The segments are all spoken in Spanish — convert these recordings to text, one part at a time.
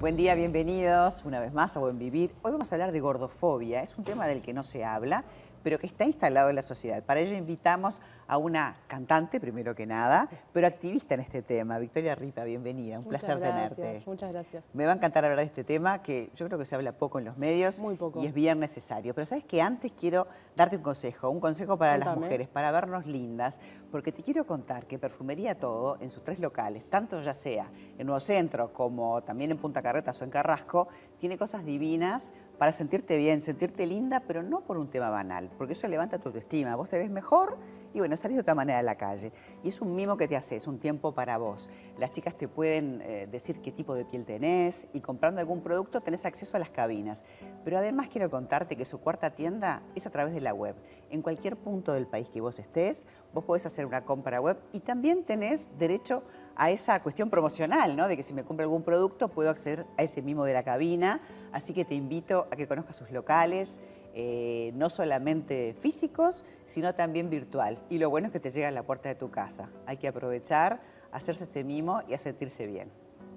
Buen día, bienvenidos una vez más a Buen Vivir. Hoy vamos a hablar de gordofobia. Es un tema del que no se habla, pero que está instalado en la sociedad. Para ello invitamos a una cantante, primero que nada, pero activista en este tema. Victoria Ripa, bienvenida, un muchas placer gracias, tenerte. Muchas gracias. Me va a encantar hablar de este tema que yo creo que se habla poco en los medios Muy poco. y es bien necesario. Pero sabes que antes quiero darte un consejo, un consejo para las mujeres, para vernos lindas, porque te quiero contar que Perfumería Todo, en sus tres locales, tanto ya sea en Nuevo Centro como también en Punta Carretas o en Carrasco, tiene cosas divinas para sentirte bien, sentirte linda, pero no por un tema banal, porque eso levanta tu autoestima. Vos te ves mejor y bueno, salís de otra manera a la calle. Y es un mimo que te haces, un tiempo para vos. Las chicas te pueden eh, decir qué tipo de piel tenés y comprando algún producto tenés acceso a las cabinas. Pero además quiero contarte que su cuarta tienda es a través de la web. En cualquier punto del país que vos estés, vos podés hacer una compra web y también tenés derecho a esa cuestión promocional, ¿no? De que si me compro algún producto puedo acceder a ese mimo de la cabina. Así que te invito a que conozcas sus locales, eh, no solamente físicos, sino también virtual. Y lo bueno es que te llega a la puerta de tu casa. Hay que aprovechar, hacerse ese mimo y a sentirse bien.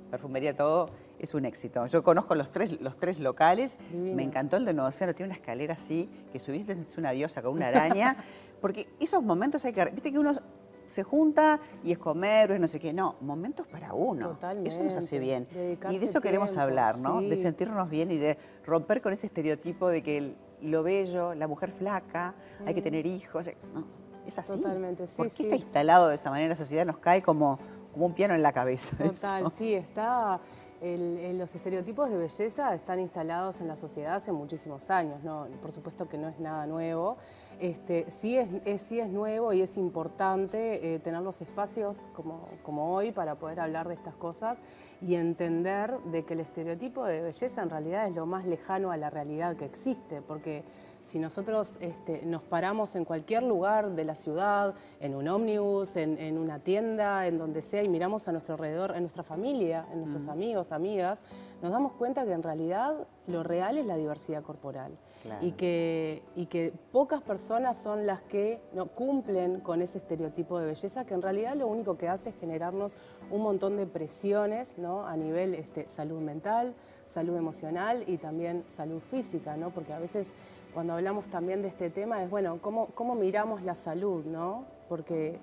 Perfumería Todo es un éxito. Yo conozco los tres, los tres locales, Divino. me encantó el de Nuevo Centro, tiene una escalera así, que subiste, te sentís una diosa con una araña, porque esos momentos hay que... Viste que uno se junta y es comer o es no sé qué, no, momentos para uno. Eso nos hace Totalmente. bien. Y de eso queremos tiempo, hablar, ¿no? De sentirnos bien y de romper con ese estereotipo de que el- lo bello, la mujer flaca, hay que tener hijos. eh, no, es así. Totalmente, sí, ¿Por qué sí. está instalado de esa manera la sociedad? Nos cae como, como un piano en la cabeza. Total, eso. sí, está. el- el- los estereotipos de belleza están instalados en la sociedad hace muchísimos años, ¿no? por supuesto que no es nada nuevo. Este, sí, es, es- sí es nuevo y es importante eh, tener los espacios como, como hoy para poder hablar de estas cosas y entender de que el estereotipo de belleza en realidad es lo más lejano a la realidad que existe, porque si nosotros este, nos paramos en cualquier lugar de la ciudad, en un ómnibus, en, en una tienda, en donde sea, y miramos a nuestro alrededor, en nuestra familia, en nuestros amigos, amigas, nos damos cuenta que en realidad lo real es la diversidad corporal. Claro. Y, que, y que pocas personas son las que no cumplen con ese estereotipo de belleza, que en realidad lo único que hace es generarnos un montón de presiones ¿no? a nivel este, salud mental, salud emocional y también salud física, ¿no? porque a veces cuando hablamos también de este tema es, bueno, ¿cómo, cómo miramos la salud? ¿no? Porque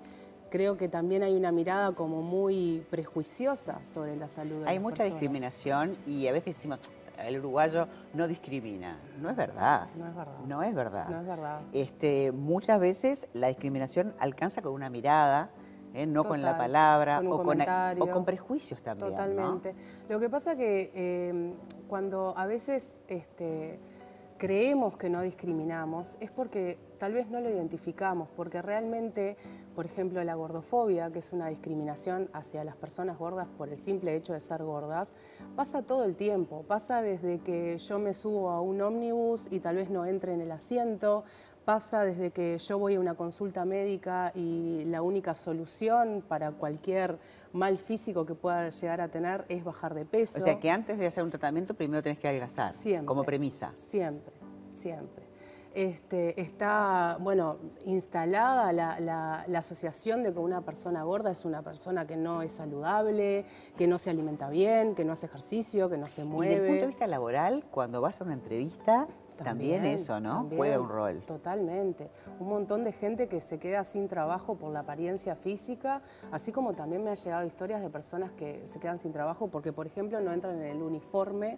creo que también hay una mirada como muy prejuiciosa sobre la salud. de Hay las mucha personas. discriminación y a veces decimos, el uruguayo no discrimina. No es verdad. No es verdad. No es verdad. No es verdad. Este, muchas veces la discriminación alcanza con una mirada, ¿eh? no con la palabra con o, con, comentario. o con prejuicios también. ¿no? Totalmente. Lo que pasa que eh, cuando a veces este, creemos que no discriminamos es porque tal vez no lo identificamos, porque realmente, por ejemplo, la gordofobia, que es una discriminación hacia las personas gordas por el simple hecho de ser gordas, pasa todo el tiempo. Pasa desde que yo me subo a un ómnibus y tal vez no entre en el asiento, pasa desde que yo voy a una consulta médica y la única solución para cualquier mal físico que pueda llegar a tener es bajar de peso. O sea que antes de hacer un tratamiento primero tenés que adelgazar, Siempre. como premisa. Siempre, siempre. Este, está, bueno, instalada la, la- la asociación de que una persona gorda es una persona que no es saludable, que no se alimenta bien, que no hace ejercicio, que no se Y mueve. desde el punto de vista laboral, cuando vas a una entrevista, también, eso, ¿no? también, Juega un rol. Totalmente. Un montón de gente que se queda sin trabajo por la apariencia física, así como también me han llegado historias de personas que se quedan sin trabajo porque, por ejemplo, no entran en el uniforme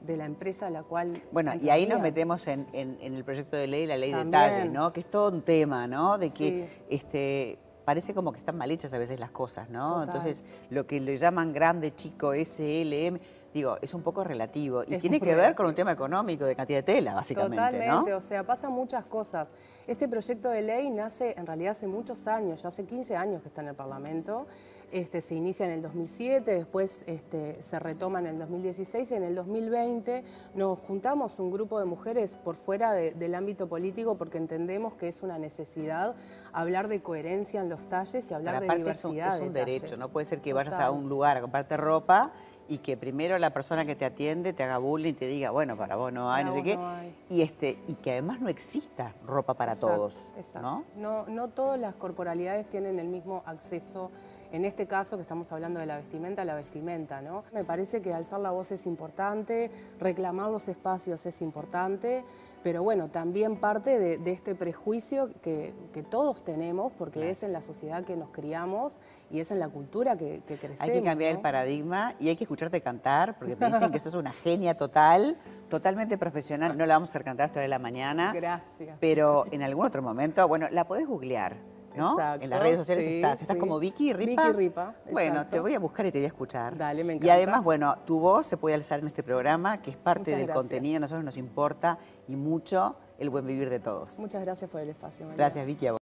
de la empresa a la cual. Bueno, y ahí nos metemos en, en- en el proyecto de ley, la ley de También. talles, ¿no? Que es todo un tema, ¿no? De que Sí. este, parece como que están mal hechas a veces las cosas, ¿no? Total. Entonces, lo que le llaman grande, chico, S, L, M, digo, es un poco relativo. Y Es tiene que ver con un tema económico, de cantidad de tela, básicamente, Totalmente, ¿no? o sea, pasan muchas cosas. Este proyecto de ley nace en realidad hace muchos años, ya hace 15 años que está en el Parlamento. Este, se inicia en el 2007, después este, se retoma en el 2016 y en el 2020 nos juntamos un grupo de mujeres por fuera de- del ámbito político porque entendemos que es una necesidad hablar de coherencia en los talles y hablar Pero de aparte es un, diversidad es un de derecho, talles. no puede ser que vayas a un lugar a comprarte ropa y que primero la persona que te atiende te haga bullying y te diga, bueno, para vos no hay, Para no sé qué, no y este y que además no exista ropa para Exacto, todos, exacto. ¿no? ¿no? No todas las corporalidades tienen el mismo acceso en este caso que estamos hablando de la vestimenta, la vestimenta, ¿no? Me parece que alzar la voz es importante, reclamar los espacios es importante, pero bueno, también parte de, este prejuicio que, todos tenemos, porque es en la sociedad que nos criamos y es en la cultura que, crecemos. Hay que cambiar el paradigma y hay que escucharte cantar, porque te dicen que sos una genia total, totalmente profesional. No la vamos a hacer cantar hasta de la mañana. Gracias. Pero en algún otro momento, bueno, la podés googlear. ¿No? en las redes sociales estás. Estás como Vicky Ripa. Vicky Ripa. Bueno, te voy a buscar y te voy a escuchar. Dale, me encanta. Y además, bueno, tu voz se puede alzar en este programa, que es parte del contenido. A nosotros nos importa y mucho el buen vivir de todos. Muchas gracias por el espacio. Gracias, Vicky.